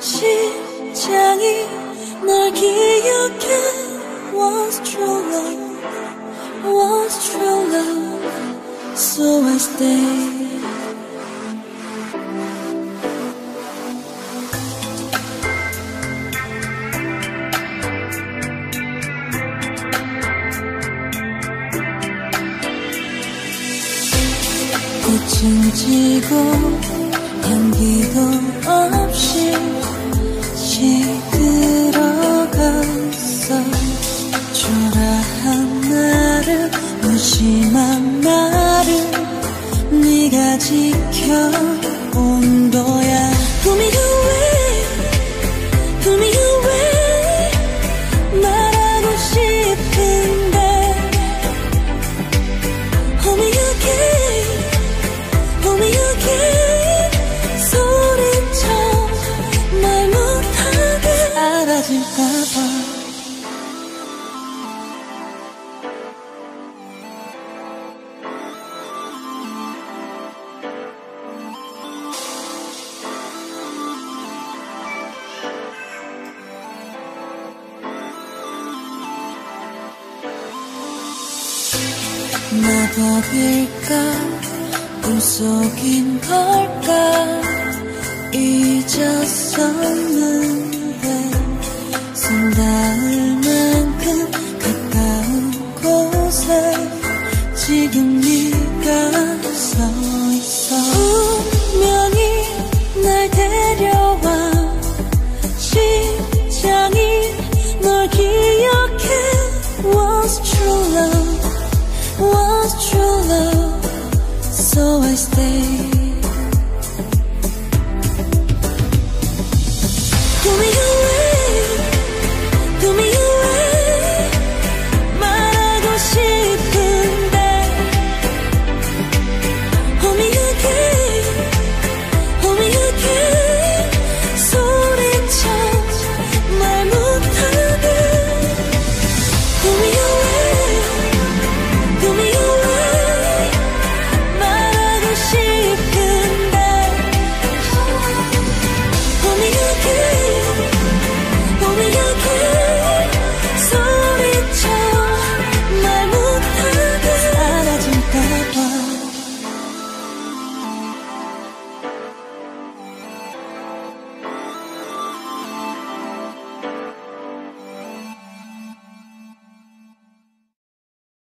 심장이 날 기억해 What's true love What's true love So I stay 꽃은 지고 향기도 없이 심한 나를 네가 지켜온 거야 Pull me away Pull me away 말하고 싶은데 Hold me again Hold me again 소리쳐 말 못하게 알아질까 마법일까? 꿈속인 걸까? 잊었었는데 손 닿을 만큼 가까운 곳에 지금 네가 서 있어. 분명히 날 데려와. 심장이 널 기억해. Was true love was lost true love, so I stay. Pull me away, Pull me away.